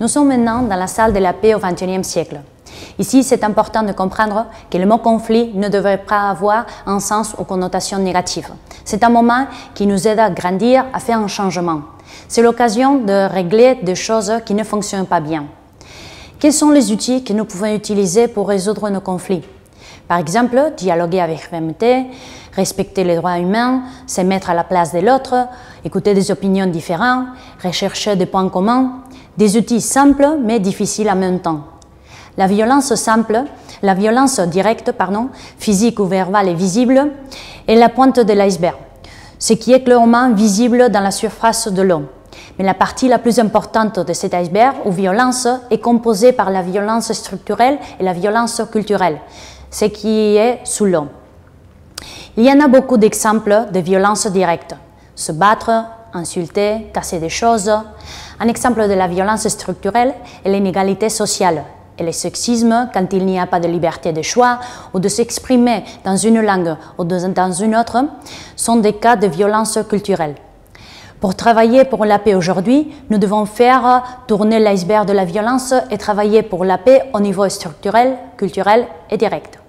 Nous sommes maintenant dans la salle de la paix au XXIe siècle. Ici, c'est important de comprendre que le mot conflit ne devrait pas avoir un sens ou connotation négative. C'est un moment qui nous aide à grandir, à faire un changement. C'est l'occasion de régler des choses qui ne fonctionnent pas bien. Quels sont les outils que nous pouvons utiliser pour résoudre nos conflits? Par exemple, dialoguer avec fermeté, respecter les droits humains, se mettre à la place de l'autre, écouter des opinions différentes, rechercher des points communs, des outils simples mais difficiles en même temps. La violence simple, la violence directe, pardon, physique ou verbale et visible, est la pointe de l'iceberg, ce qui est clairement visible dans la surface de l'eau. Mais la partie la plus importante de cet iceberg, ou violence, est composée par la violence structurelle et la violence culturelle, ce qui est sous l'eau. Il y en a beaucoup d'exemples de violence directe. Se battre, insulter, casser des choses. Un exemple de la violence structurelle est l'inégalité sociale et le sexisme quand il n'y a pas de liberté de choix ou de s'exprimer dans une langue ou dans une autre sont des cas de violence culturelle. Pour travailler pour la paix aujourd'hui, nous devons faire tourner l'iceberg de la violence et travailler pour la paix au niveau structurel, culturel et direct.